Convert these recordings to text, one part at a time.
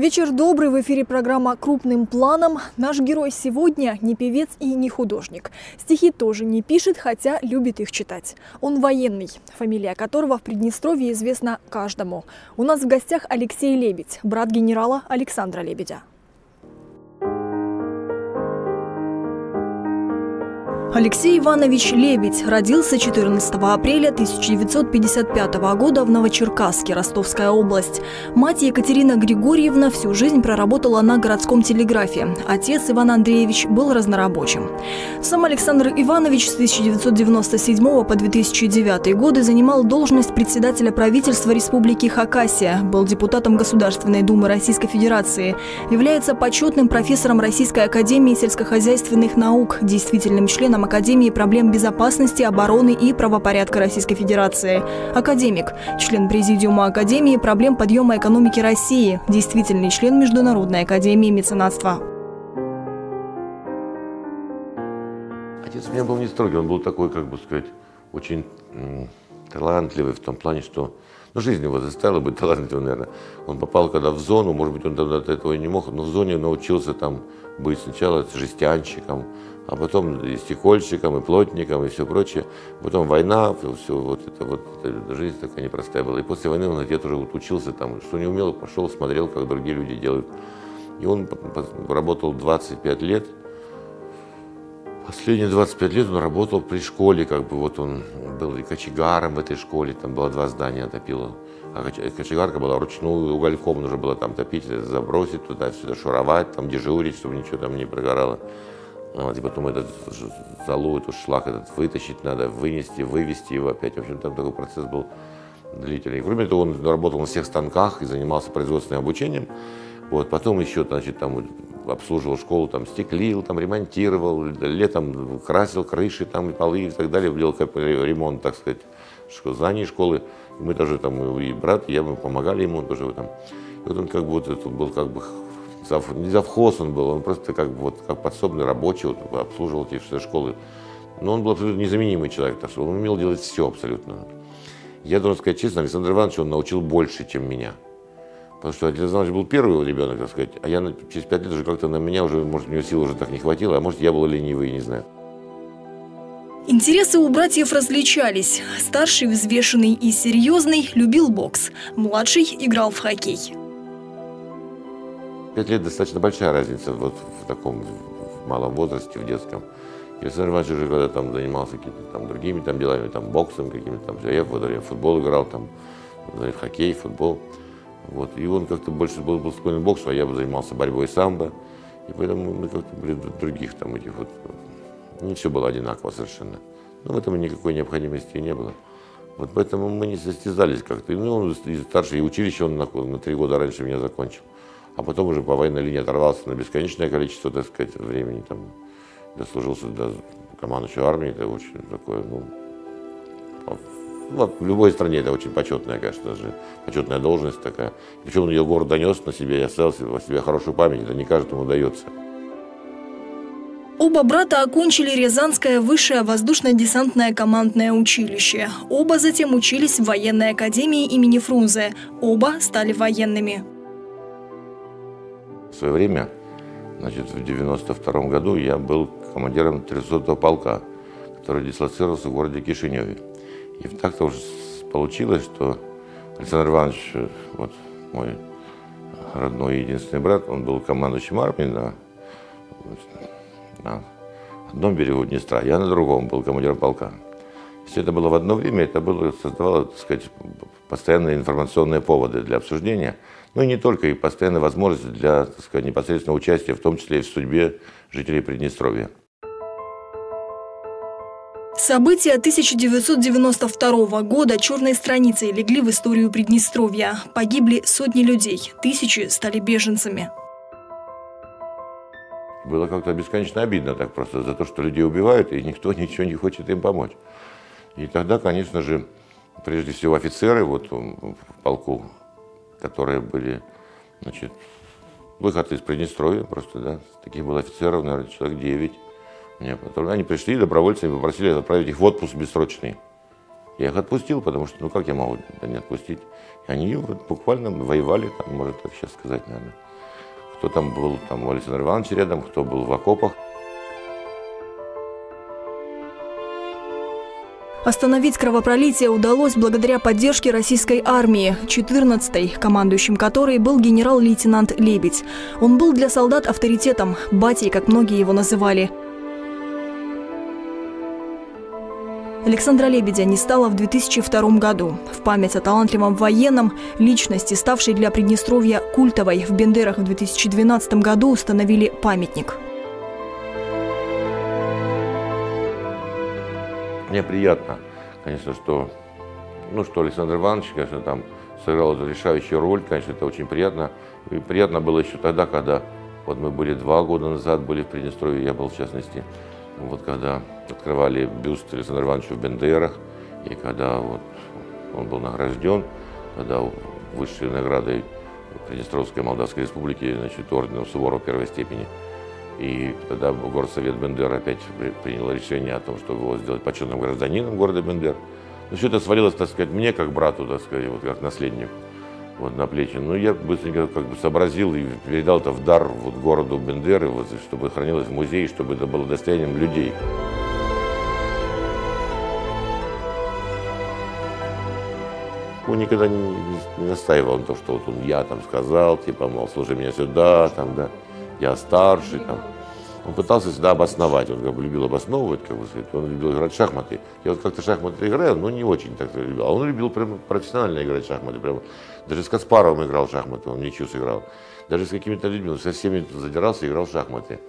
Вечер добрый. В эфире программа «Крупным планом». Наш герой сегодня не певец и не художник. Стихи тоже не пишет, хотя любит их читать. Он военный, фамилия которого в Приднестровье известна каждому. У нас в гостях Алексей Лебедь, брат генерала Александра Лебедя. Алексей Иванович Лебедь родился 14 апреля 1955 года в Новочеркасске, Ростовская область. Мать Екатерина Григорьевна всю жизнь проработала на городском телеграфе. Отец Иван Андреевич был разнорабочим. Сам Александр Иванович с 1997 по 2009 годы занимал должность председателя правительства Республики Хакасия, был депутатом Государственной Думы Российской Федерации, является почетным профессором Российской Академии сельскохозяйственных наук, действительным членом членом Академии проблем безопасности, обороны и правопорядка Российской Федерации. Академик, член Президиума Академии проблем подъема экономики России, действительный член Международной Академии меценатства. Отец у меня был не строгий, он был такой, как бы сказать, очень талантливый в том плане, что ну, жизнь его заставила быть талантливым, наверное. Он попал когда в зону, может быть, он тогда от этого и не мог, но в зоне научился там быть сначала жестянщиком, а потом и стекольщиком, и плотником, и все прочее. Потом война, все вот это вот эта жизнь такая непростая была. И после войны он где-то уже вот учился там, что не умел, пошел, смотрел, как другие люди делают. И он работал 25 лет. Последние 25 лет он работал при школе, как бы вот он был и кочегаром в этой школе, там было два здания топило. А кочегарка была ручную, угольком нужно было там топить, забросить туда, сюда шуровать, там дежурить, чтобы ничего там не прогорало. Вот, и потом этот залу, этот шлак этот вытащить надо, вынести, вывести его опять. В общем, там такой процесс был длительный. Кроме того, он работал на всех станках и занимался производственным обучением. Вот, потом еще, значит, там обслуживал школу, там стеклил, там ремонтировал, летом красил крыши, там и полы и так далее, делал ремонт, так сказать, зданий школы. И мы тоже там, и брат, и я, мы помогали ему тоже там. И вот он как бы вот это был как бы зав, не завхоз он был, он просто как, вот, как подсобный рабочий вот, обслуживал эти все школы. Но он был абсолютно незаменимый человек, так что он умел делать все абсолютно. Я должен сказать честно, Александр Иванович он научил больше, чем меня. Потому что Александр Иванович был первый ребенок, так сказать, а я через пять лет уже как-то на меня уже, может, у него сил уже так не хватило, а может, я был ленивый, не знаю. Интересы у братьев различались. Старший, взвешенный и серьезный, любил бокс. Младший играл в хоккей. Пять лет достаточно большая разница вот в таком в малом возрасте, в детском. И Александр Иванович уже когда там занимался какими-то там другими там делами, там боксом какими-то там, я во дворе футбол играл, там, в хоккей, футбол. Вот. И он как-то больше был, был склонен к боксу, а я бы занимался борьбой самбо. И поэтому мы как-то были других там этих вот, не все было одинаково совершенно. Но в этом никакой необходимости не было. Вот поэтому мы не состязались как-то. Ну, он старший, и училище он на, на три года раньше меня закончил а потом уже по военной линии оторвался на бесконечное количество, так сказать, времени, там, дослужился до командующего армии, это очень такое, ну, в любой стране это очень почетная, конечно даже, почетная должность такая. Причем он ее город донес на себе и оставил себе, себе хорошую память, это не каждому удается. Оба брата окончили Рязанское высшее воздушно-десантное командное училище. Оба затем учились в военной академии имени Фрунзе. Оба стали военными свое время, значит, в 92 году я был командиром 300-го полка, который дислоцировался в городе Кишиневе. И так-то уже получилось, что Александр Иванович, вот мой родной единственный брат, он был командующим армией на, на одном берегу Днестра, я на другом был командиром полка. Все это было в одно время, это было, создавало, так сказать, постоянные информационные поводы для обсуждения – ну и не только, и постоянная возможность для так сказать, непосредственного участия, в том числе и в судьбе жителей Приднестровья. События 1992 года черной страницей легли в историю Приднестровья. Погибли сотни людей, тысячи стали беженцами. Было как-то бесконечно обидно так просто за то, что людей убивают, и никто ничего не хочет им помочь. И тогда, конечно же, прежде всего офицеры вот в полку которые были, значит, выход из Приднестровья просто, да, таких было офицеров, наверное, человек 9. Которые, они пришли добровольцами, попросили отправить их в отпуск бессрочный. Я их отпустил, потому что, ну как я могу да не отпустить? И они вот буквально воевали, там, можно так сейчас сказать, наверное. Кто там был, там у Александра рядом, кто был в окопах. Остановить кровопролитие удалось благодаря поддержке российской армии, 14-й, командующим которой был генерал-лейтенант Лебедь. Он был для солдат авторитетом, батей, как многие его называли. Александра Лебедя не стало в 2002 году. В память о талантливом военном, личности, ставшей для Приднестровья культовой, в Бендерах в 2012 году установили памятник. Мне приятно, конечно, что, ну, что Александр Иванович, конечно, там сыграл эту решающую роль, конечно, это очень приятно. И приятно было еще тогда, когда вот мы были два года назад, были в Приднестровье, я был в частности, вот когда открывали бюст Александра Ивановича в Бендерах, и когда вот он был награжден, когда высшей наградой Приднестровской Молдавской Республики, значит, орденом Суворова первой степени – и тогда горсовет Бендер опять принял решение о том, чтобы его сделать почетным гражданином города Бендер. Но все это свалилось, так сказать, мне как брату, так сказать, вот как наследнику вот, на плечи. Ну, я быстренько как бы сообразил и передал это в дар вот, городу Бендеры, вот, чтобы хранилось в музее, чтобы это было достоянием людей. Он никогда не, не, настаивал на том, что вот он я там сказал, типа, мол, слушай меня сюда, там, да я старший, там. Он пытался всегда обосновать, он как бы любил обосновывать, как бы сказать, он любил играть в шахматы. Я вот как-то шахматы играл, но не очень так любил. А он любил прям профессионально играть в шахматы. Прям. Даже с Каспаровым играл в шахматы, он ничью сыграл. Даже с какими-то людьми, он со всеми задирался и играл в шахматы.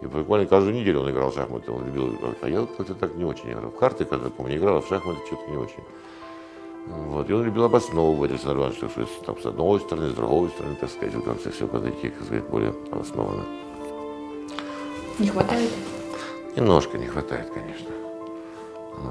И буквально каждую неделю он играл в шахматы, он любил. А я как-то так не очень играл. В карты, когда помню, играл, а в шахматы что-то не очень. Вот. И он любил обосновывать Александр Иванович, что там, с одной стороны, с другой стороны, так сказать, вот как-то все подойти, как сказать, более обоснованно. Не хватает? Немножко не хватает, конечно.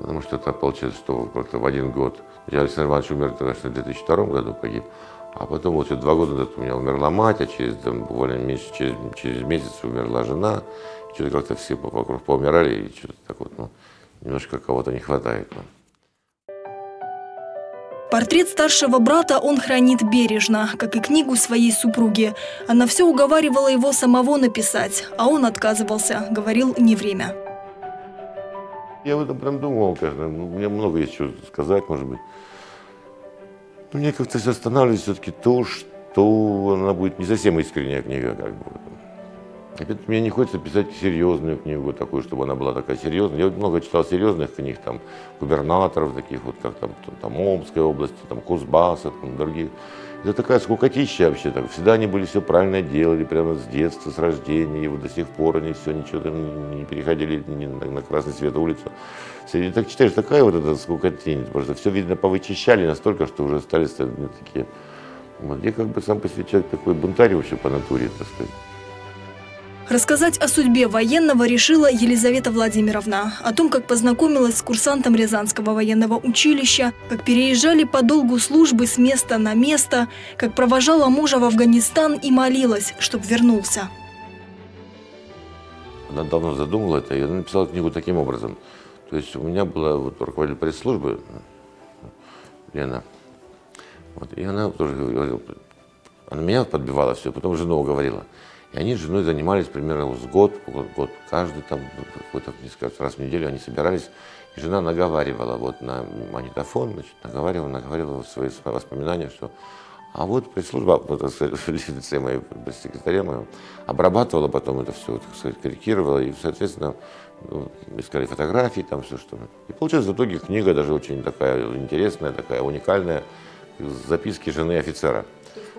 Потому что это получается, что в один год. Я Александр Иванович умер, конечно, в 2002 году погиб. А потом вот два года назад у меня умерла мать, а через, там, буквально месяц, через, через месяц умерла жена. Что-то как-то все вокруг поумирали, и что-то так вот, ну, немножко кого-то не хватает. Ну. Портрет старшего брата он хранит бережно, как и книгу своей супруги. Она все уговаривала его самого написать, а он отказывался, говорил не время. Я в этом прям думал, конечно, ну, мне много есть что сказать, может быть. Но мне как-то останавливает все-таки то, что она будет не совсем искренняя книга, как бы. Мне не хочется писать серьезную книгу, такую, чтобы она была такая серьезная. Я много читал серьезных книг, там, губернаторов таких, вот как там, там Омской области, там, Кузбасса, там, других. Это такая скукотища вообще. Так. Всегда они были все правильно делали, прямо с детства, с рождения, и вот до сих пор они все, ничего там не переходили ни на, на красный свет улицу. И так читаешь, такая вот эта скукотень, просто все, видно, повычищали настолько, что уже остались такие. Вот я как бы сам по себе человек такой бунтарь вообще по натуре, так сказать. Рассказать о судьбе военного решила Елизавета Владимировна. О том, как познакомилась с курсантом Рязанского военного училища, как переезжали по долгу службы с места на место, как провожала мужа в Афганистан и молилась, чтобы вернулся. Она давно задумала это, и она написала книгу таким образом. То есть у меня была вот руководитель пресс-службы, Лена, вот, и она тоже говорила, она меня подбивала все, потом жену уговорила – и они с женой занимались примерно с год, год. Каждый там, какой-то несколько раз в неделю они собирались. И жена наговаривала вот на магнитофон, значит, наговаривала, наговаривала свои воспоминания, что а вот пресс-служба, ну, так сказать, в лице моей секретаря моего, обрабатывала потом это все, так сказать, корректировала, и, соответственно, ну, искали фотографии, там все что. И получилась в итоге книга даже очень такая интересная, такая уникальная, записки жены офицера. То есть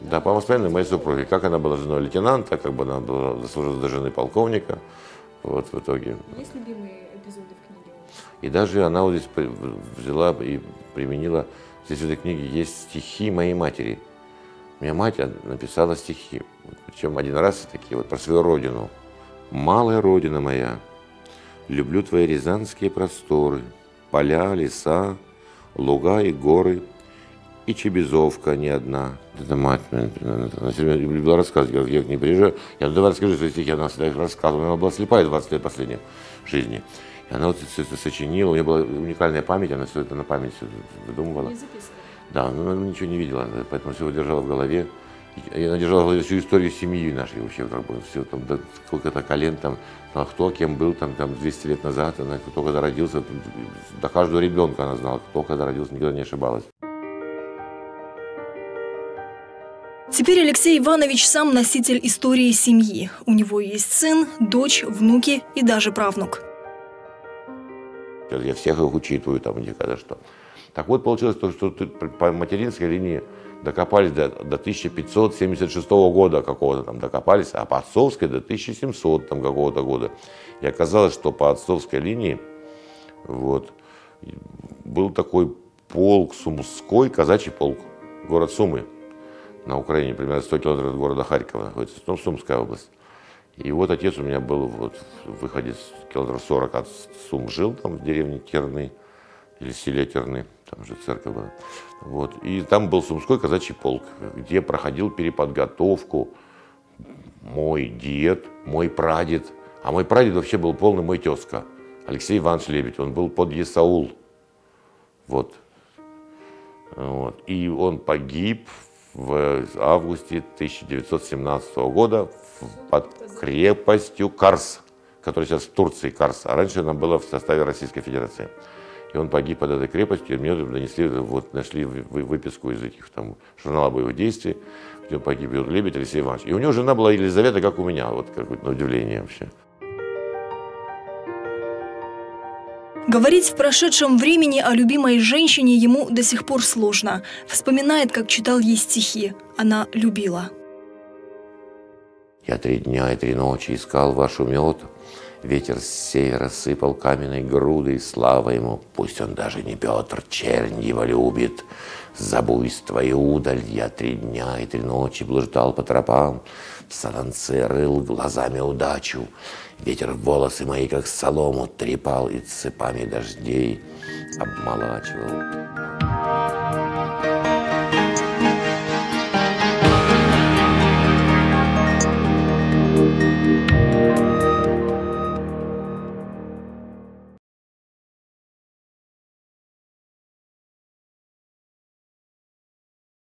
да, по воспоминаниям моей супруги, как она была женой лейтенанта, как бы она была заслужила до жены полковника. Вот в итоге. Есть любимые эпизоды в книге? И даже она вот здесь взяла и применила, здесь в этой книге есть стихи моей матери. Моя мать написала стихи, причем один раз такие вот про свою родину. «Малая родина моя, люблю твои рязанские просторы, поля, леса, луга и горы, и Чебезовка не одна. Это мать, она все время любила рассказывать, я к ней приезжаю, я ну, давай расскажу свои стихи, она всегда их рассказывала, она была слепая 20 лет последних жизни. И она вот все это сочинила, у нее была уникальная память, она все это на память все выдумывала. Да, но она ничего не видела, поэтому все держала в голове. И она держала в голове всю историю семьи нашей вообще, как бы, все там, да, сколько-то колен, там, знала, кто кем был, там, там, 200 лет назад, она, кто когда родился, до каждого ребенка она знала, кто когда родился, никогда не ошибалась. Теперь Алексей Иванович сам носитель истории семьи. У него есть сын, дочь, внуки и даже правнук. Сейчас я всех их учитываю, там, где когда что. Так вот, получилось то, что по материнской линии докопались до, до 1576 года какого-то там докопались, а по отцовской до 1700 там какого-то года. И оказалось, что по отцовской линии вот, был такой полк Сумской, казачий полк, город Сумы на Украине, примерно 100 километров от города Харькова находится, ну, Сумская область. И вот отец у меня был вот в километров 40 от Сум жил там в деревне Терны или селе Терны, там же церковь была. Вот. И там был Сумской казачий полк, где проходил переподготовку мой дед, мой прадед. А мой прадед вообще был полный мой тезка, Алексей Иванович Лебедь. Он был под Есаул. Вот. вот. И он погиб в августе 1917 года под крепостью Карс, которая сейчас в Турции Карс, а раньше она была в составе Российской Федерации. И он погиб под этой крепостью, и мне донесли, вот нашли выписку из этих там журнала боевых действий, где он погиб Юрий Лебедь Алексей Иванович. И у него жена была Елизавета, как у меня, вот как на удивление вообще. Говорить в прошедшем времени о любимой женщине ему до сих пор сложно. Вспоминает, как читал ей стихи. Она любила. Я три дня и три ночи искал вашу мету, Ветер с севера сыпал каменной грудой, слава ему, пусть он даже не Петр, чернь его любит. За буйство и удаль я три дня и три ночи блуждал по тропам, в саранце рыл глазами удачу. Ветер волосы мои, как солому, трепал и цепами дождей обмолачивал.